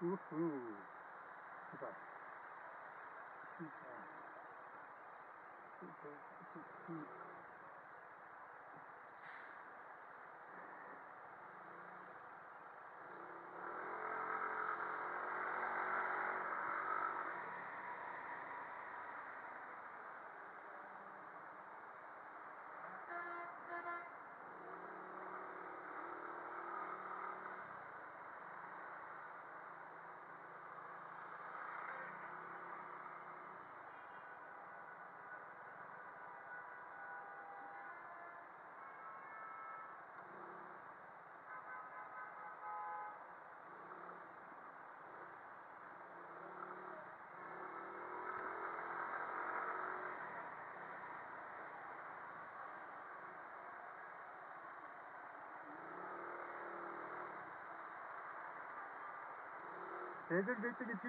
呜呼！是吧？嗯嗯嗯嗯嗯嗯。Nedir bitti bitti.